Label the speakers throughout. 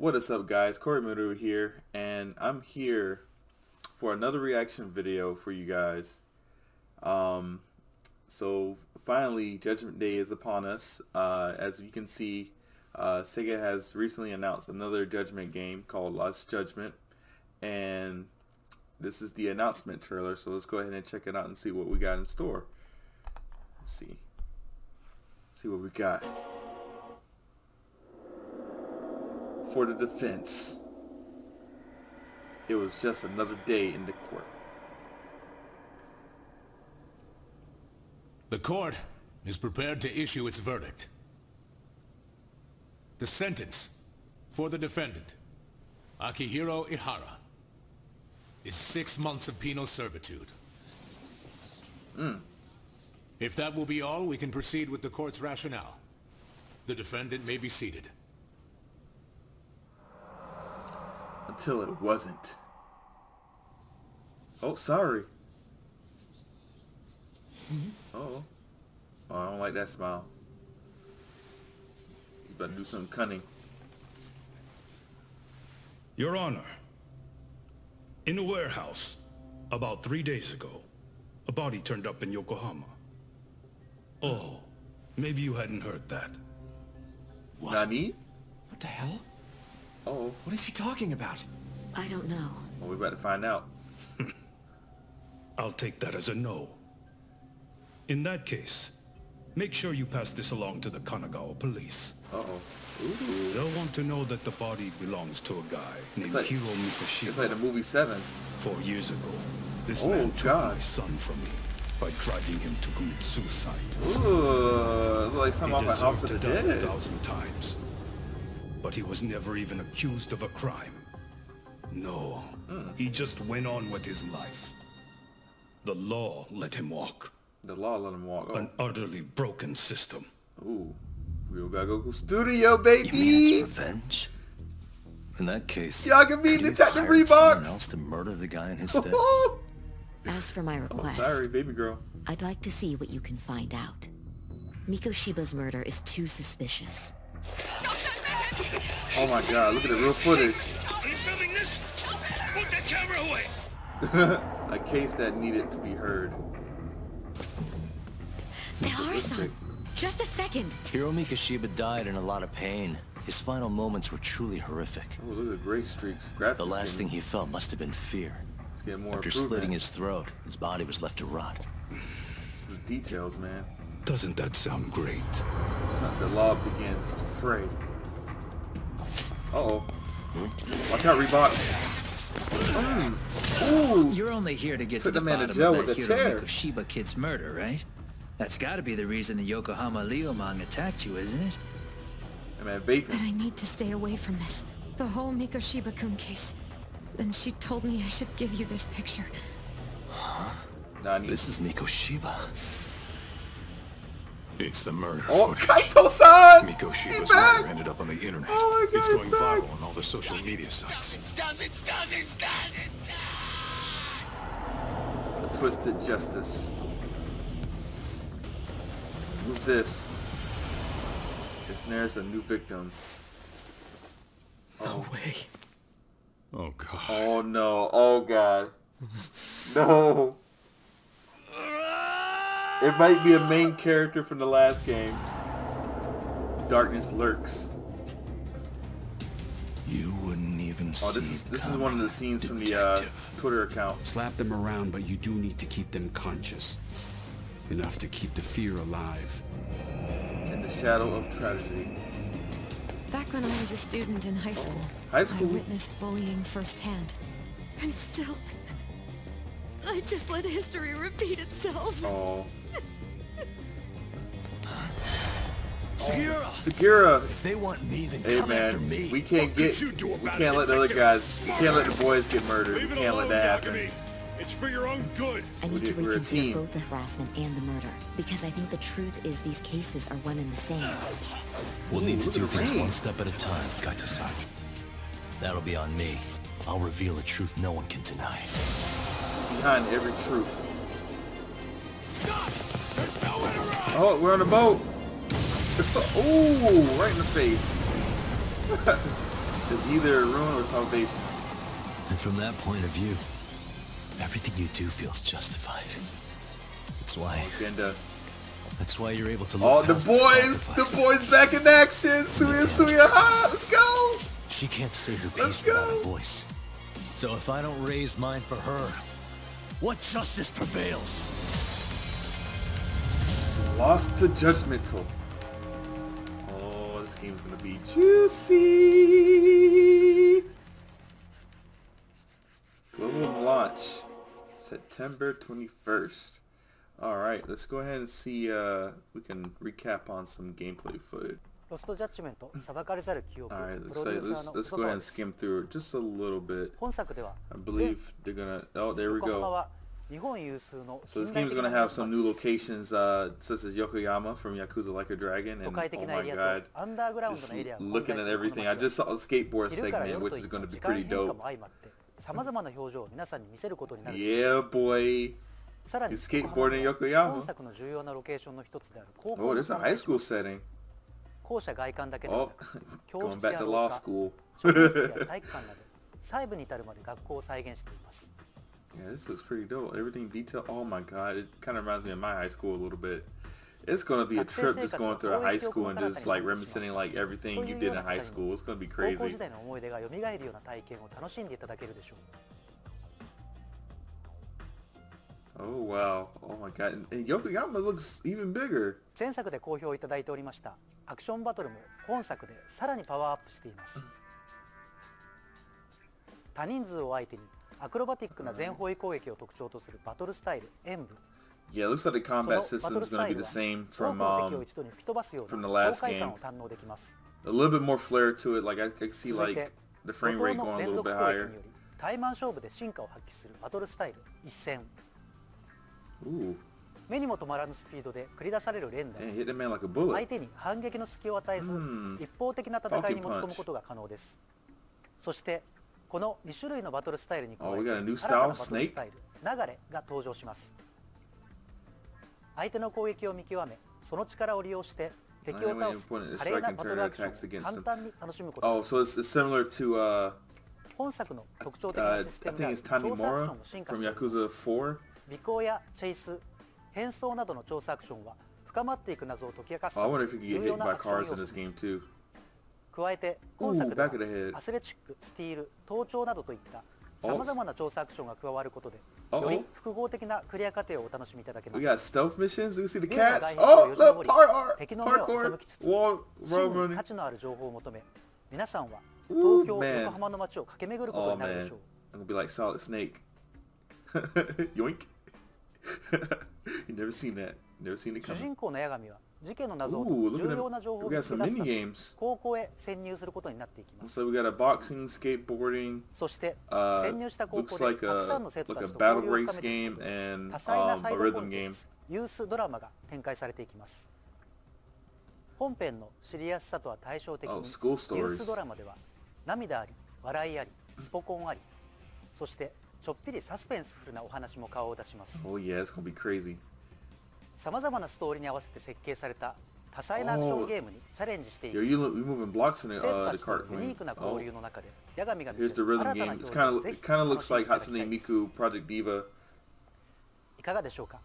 Speaker 1: What is up guys, Kori Maru here, and I'm here for another reaction video for you guys. Um, so finally, Judgment Day is upon us. Uh, as you can see, uh, Sega has recently announced another Judgment game called Lost Judgment, and this is the announcement trailer, so let's go ahead and check it out and see what we got in store. Let's see. see what we got. For the defense. It was just another day in the court.
Speaker 2: The court is prepared to issue its verdict. The sentence for the defendant, Akihiro Ehara, is six months of penal servitude.
Speaker 1: Mm.
Speaker 2: If that will be all, we can proceed with the court's rationale. The defendant may be seated.
Speaker 1: Until it wasn't. Oh, sorry. oh. Oh, I don't like that smile. He's about to do something cunning.
Speaker 3: Your Honor, in a warehouse, about three days ago, a body turned up in Yokohama. Oh, maybe you hadn't heard that.
Speaker 1: What? Nani?
Speaker 4: What the hell?
Speaker 1: Oh.
Speaker 4: What is he talking about?
Speaker 5: I don't know.
Speaker 1: Well, we better find out.
Speaker 3: I'll take that as a no. In that case, make sure you pass this along to the Kanagawa police.
Speaker 1: Uh-oh.
Speaker 3: They'll want to know that the body belongs to a guy named
Speaker 1: like,
Speaker 3: Hiro Mikoshiba.
Speaker 1: It's like the movie Seven.
Speaker 3: Four years ago, this
Speaker 1: oh,
Speaker 3: man took
Speaker 1: God.
Speaker 3: my son from me by driving him to commit suicide.
Speaker 1: Ooh, like some off a House of the Dead.
Speaker 3: a thousand times but he was never even accused of a crime. No, mm. he just went on with his life. The law let him walk.
Speaker 1: The law let him walk. Oh.
Speaker 3: An utterly broken system.
Speaker 1: Ooh, Ryu Ga Gotoku Studio, baby!
Speaker 4: You mean it's revenge? In that case,
Speaker 1: y'all can be Detective Reeboks! someone
Speaker 4: else to murder the guy in his stead?
Speaker 5: As for my oh, request,
Speaker 1: oh, sorry, baby girl.
Speaker 5: I'd like to see what you can find out. Mikoshiba's murder is too suspicious.
Speaker 1: Oh my god, look at the real footage.
Speaker 6: Are you filming this? Put that camera away.
Speaker 1: a case that needed to be heard.
Speaker 5: Ehara-san, just a second.
Speaker 4: Hiro Mikoshiba died in a lot of pain. His final moments were truly horrific.
Speaker 1: Oh, look at the gray streaks. Graphics
Speaker 4: the last thing he felt must have been fear. After slitting his throat, his body was left to rot.
Speaker 1: The details, man.
Speaker 3: Doesn't that sound great?
Speaker 1: The law begins to fray. Uh-oh. Watch out, Reebok.
Speaker 7: Mm. You're only here to get
Speaker 1: Took
Speaker 7: to the,
Speaker 1: the
Speaker 7: bottom of that Hiro Mikoshiba kid's murder, right? That's gotta be the reason the Yokohama Liumang attacked you, isn't it?
Speaker 1: I mean, vaping.
Speaker 8: But I need to stay away from this. The whole Mikoshiba-kun case. Then she told me I should give you this picture.
Speaker 4: Huh? This is Mikoshiba.
Speaker 2: It's the murder
Speaker 1: oh,
Speaker 2: footage.
Speaker 1: Kaito-san!
Speaker 2: Mikoshiba's murder ended up on the internet. Oh God, it's going viral on all the social media sites.
Speaker 6: Stop it, stop it, stop it, stop
Speaker 1: it! Twisted justice. Who's this? This there's a new victim.
Speaker 4: No oh. way.
Speaker 2: Oh God.
Speaker 1: Oh no. Oh God. no. It might be a main character from the last game. Darkness lurks.
Speaker 4: You wouldn't even
Speaker 1: oh, this is this is one of the scenes detective. from the uh, Twitter account.
Speaker 9: Slap them around, but you do need to keep them conscious. Enough to keep the fear alive.
Speaker 1: In the shadow of tragedy.
Speaker 8: Back when I was a student in high school,
Speaker 1: high school?
Speaker 8: I witnessed bullying firsthand. And still, I just let history repeat itself.
Speaker 1: Oh.
Speaker 4: Sugiura!
Speaker 1: Sugiura!
Speaker 4: If they want me, then
Speaker 1: hey,
Speaker 4: come
Speaker 1: man,
Speaker 4: after me.
Speaker 1: We can't get, we can't let the other guys, we can't let the boys get murdered. Leave we can't alone, let that happen.
Speaker 3: It's for your own good.
Speaker 5: I need to reconsider both the harassment and the murder, because I think the truth is these cases are one and the same.
Speaker 4: We'll need to do things one step at a time, Kaito-san. That'll be on me. I'll reveal a truth no one can deny.
Speaker 1: Behind every truth.
Speaker 2: Stop! There's nowhere to run!
Speaker 1: Oh, we're on a boat! Ooh, right in the face. is either a ruin or salvation.
Speaker 4: And from that point of view, everything you do feels justified. That's why.
Speaker 1: Genda.
Speaker 4: That's why you're able to look
Speaker 1: Oh, the boys! The,
Speaker 4: sacrifice.
Speaker 1: boys back in action! Suya, Suya, ha! Let's go!
Speaker 4: She can't save her
Speaker 1: Let's
Speaker 4: peace without a voice. So if I don't raise mine for her, what justice prevails?
Speaker 1: Lost to Judgmental. Oh, this game's gonna be juicy! Global launch, September 21st. Alright, let's go ahead and see, uh, we can recap on some gameplay footage.
Speaker 10: ロストジャッジメント裁かれざる記憶
Speaker 1: Alright,
Speaker 10: プロデューサー
Speaker 1: let's,
Speaker 10: の
Speaker 1: let's
Speaker 10: 細
Speaker 1: go ahead
Speaker 10: 川
Speaker 1: and
Speaker 10: です
Speaker 1: skim through just a little bit.
Speaker 10: 本作では
Speaker 1: I believe they're gonna, oh, there we go.
Speaker 10: は日本有数の
Speaker 1: So this
Speaker 10: 近代
Speaker 1: game's
Speaker 10: 的
Speaker 1: gonna
Speaker 10: な
Speaker 1: have
Speaker 10: 港
Speaker 1: some
Speaker 10: 町
Speaker 1: new
Speaker 10: です
Speaker 1: locations, uh, such as Yokoyama from Yakuza Like a Dragon,
Speaker 10: 都
Speaker 1: and oh
Speaker 10: なエ
Speaker 1: my god, just looking
Speaker 10: 在
Speaker 1: at everything. I
Speaker 10: 街
Speaker 1: just
Speaker 10: は
Speaker 1: saw a skateboard segment,
Speaker 10: 夜
Speaker 1: which is
Speaker 10: っ
Speaker 1: gonna
Speaker 10: た
Speaker 1: be pretty dope.
Speaker 10: さまざまな表情を皆さんに見せることになる
Speaker 1: Yeah, boy.
Speaker 10: さらに.本作の重要なロケーションの一つである高
Speaker 1: Oh,
Speaker 10: 校
Speaker 1: there's a
Speaker 10: の
Speaker 1: high school setting.
Speaker 10: 校舎外観だけでは
Speaker 1: Oh,
Speaker 10: なく教室や廊下.職員室や体育館など細部に至るまで学校を再現しています
Speaker 1: Yeah, this looks pretty dope. Everything detailed. Oh my god, it kind of reminds me of my high school a little bit. It's gonna be a trip just going through high school and just like reminiscing like everything you did in high school. It's gonna be
Speaker 10: 高校
Speaker 1: crazy.
Speaker 10: 時代の思い出が蘇るような体験を楽しんでいただけるでしょう
Speaker 1: Oh wow. Oh my god. And Yokoyama looks even bigger.
Speaker 10: 前作で好評いただいておりましたアクションバトルも本作でさらにパワーアップしています多人数を相手にアクロバティックな全方位攻撃を特徴とするバトルスタイル演武
Speaker 1: Yeah, it looks like the combat
Speaker 10: バ
Speaker 1: system is
Speaker 10: スタ
Speaker 1: gonna
Speaker 10: イ
Speaker 1: be
Speaker 10: ル
Speaker 1: the
Speaker 10: は
Speaker 1: same from um,
Speaker 10: 一度に吹き飛ばすよう
Speaker 1: from the
Speaker 10: な
Speaker 1: last
Speaker 10: 爽快感
Speaker 1: game.
Speaker 10: を堪能できます
Speaker 1: a little bit more flair to it. Like I, I see
Speaker 10: 続い
Speaker 1: like
Speaker 10: て
Speaker 1: the
Speaker 10: 怒
Speaker 1: frame
Speaker 10: 涛
Speaker 1: rate
Speaker 10: の
Speaker 1: going a
Speaker 10: 連
Speaker 1: little
Speaker 10: 続
Speaker 1: bit
Speaker 10: 攻撃
Speaker 1: higher.
Speaker 10: によりタイマン勝負で進化を発揮するバトルスタイル一戦
Speaker 1: Ooh,
Speaker 10: 目にも止まらぬスピードで繰り出される連打相.手に反撃の隙を与えず、
Speaker 1: うん
Speaker 10: 一方的な戦いに持ち込むことが可能ですそしてこの2種類のバトルスタイルに加え
Speaker 1: Oh,
Speaker 10: て新たなバトルスタイル流れが登場します相手の攻撃を見極めその力を利用して敵を倒す華麗なバトルアクションを簡.単に楽しむことが
Speaker 1: Oh, so it's, it's similar to uh,
Speaker 10: 本作の特徴的
Speaker 1: uh
Speaker 10: なシステムであ
Speaker 1: think
Speaker 10: る
Speaker 1: it's
Speaker 10: 調査アクションも進化しています
Speaker 1: Yakuza 4.
Speaker 10: 尾行やチェイス変装などの調査アクションは深まっていく謎を解き明かす重要なアクシす。加えて今作ではアスレチック、スティール、盗聴などといったさまざまな調査アクションが加わることでより複合的なクリア過程をお楽しみいただけます。
Speaker 1: ゲ
Speaker 10: 敵の目を背きつつ価値のある情報を求め皆さんは東京横浜の街を駆け巡ることになるでしょう。
Speaker 1: Never
Speaker 10: 主人公の矢神は事件の謎を重要な情報を見つけ出ため高校へ潜入することになっていきます。
Speaker 1: So、we got a boxing,
Speaker 10: そして、
Speaker 1: uh,
Speaker 10: 潜入した高校でたくさんの生徒たちと交流を深めていく多彩なサイドコンテンツ、ユースドラマが展開されていきます。本編のシリアスさとは対照的に、
Speaker 1: oh,
Speaker 10: ユースドラマでは涙あり、笑いあり、スポコンあり、そしてちょっぴりサスペンスフルなお話も顔を出します。
Speaker 1: Oh yeah, it's gonna.
Speaker 10: さまざまなストーリーに合わせて設計された多彩なアクションゲームにチャレンジしてい
Speaker 1: the
Speaker 10: 生徒
Speaker 1: uh
Speaker 10: たちとユニ.ークな
Speaker 1: Oh,
Speaker 10: 交流の中で八神が見せる新たな.表
Speaker 1: kind
Speaker 10: をぜひ楽しんでいただきたいです.いかがでしょうか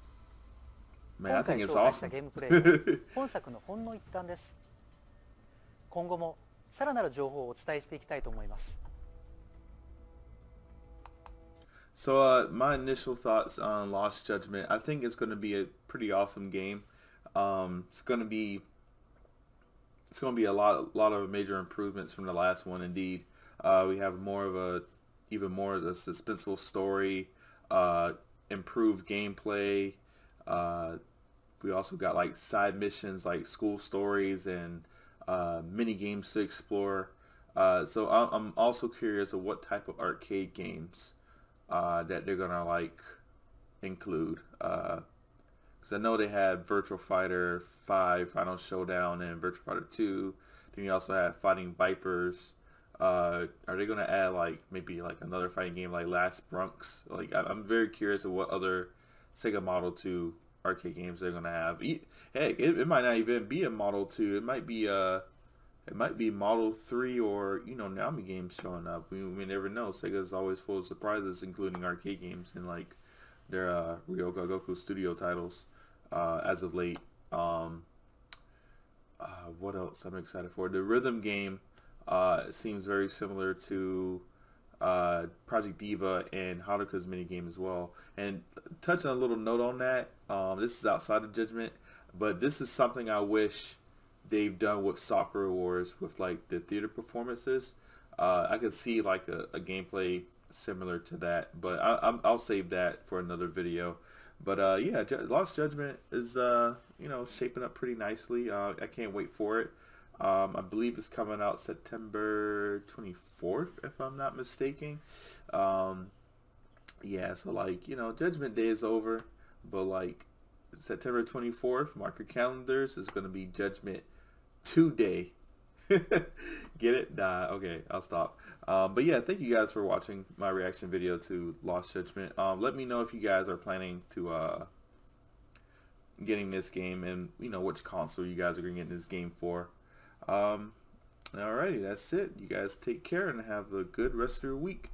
Speaker 1: ？Man,
Speaker 10: 今回紹介した.ゲームプレイは 本作のほんの一端です今後もさらなる情報をお伝えしていきたいと思います
Speaker 1: So uh, my initial thoughts on Lost Judgment, I think it's going to be a pretty awesome game. Um, it's going to be it's going to be a lot lot of major improvements from the last one. Indeed, uh, we have more of a even more of a suspenseful story, uh, improved gameplay. Uh, we also got like side missions, like school stories and uh, mini games to explore. Uh, so I'm also curious of what type of arcade games uh, that they're gonna like include. Because I know they had Virtual Fighter 5 Final Showdown and Virtual Fighter 2. Then you also have Fighting Vipers. Uh, are they gonna add like maybe like another fighting game like Last Bronx? Like I- I'm very curious of what other Sega Model 2 arcade games they're gonna have. E- Heck, it, it might not even be a Model 2. It might be a it might be Model 3 or, you know, Naomi games showing up. We, we never know. Sega's always full of surprises, including arcade games and, like, their uh, Ryu Ga Gotoku Studio titles uh, as of late. Um, uh, what else I'm excited for? The rhythm game uh, seems very similar to uh, Project Diva and Haruka's minigame as well. And touching a little note on that, um, this is outside of Judgment, but this is something I wish they've done with Sakura Wars with like the theater performances. Uh, I could see like a, a, gameplay similar to that, but I, will save that for another video. But uh, yeah, Lost Judgment is uh, you know shaping up pretty nicely. Uh, I can't wait for it. Um, I believe it's coming out September 24th, if I'm not mistaken. Um, yeah, so like you know, Judgment Day is over, but like September 24th, mark your calendars. is going to be Judgment today. Get it? Nah, okay, I'll stop. Um, but yeah, thank you guys for watching my reaction video to Lost Judgment. Um, let me know if you guys are planning to uh, getting this game and you know which console you guys are going to get this game for. Um, alrighty, that's it. You guys take care and have a good rest of your week.